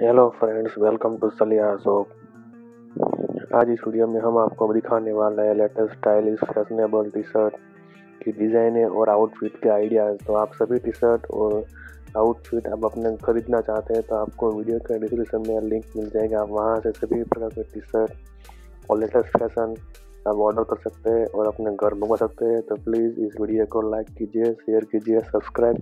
Hello friends welcome to Saliya shop आज इस video में हम आपको दिखाने वाले हैं latest stylish fashionable T shirt की डिज़ाइनें और आउटफिट के आइडियाज़ तो आप सभी टी शर्ट और आउटफिट आप अपने खरीदना चाहते हैं तो आपको वीडियो के डिस्क्रिप्शन में लिंक मिल जाएगा। आप वहाँ से सभी प्रकार के टी शर्ट और लेटेस्ट फ़ैशन आप ऑर्डर कर सकते हैं और अपने घर मंगवा सकते हैं। तो प्लीज़ इस वीडियो को लाइक कीजिए शेयर कीजिए सब्सक्राइब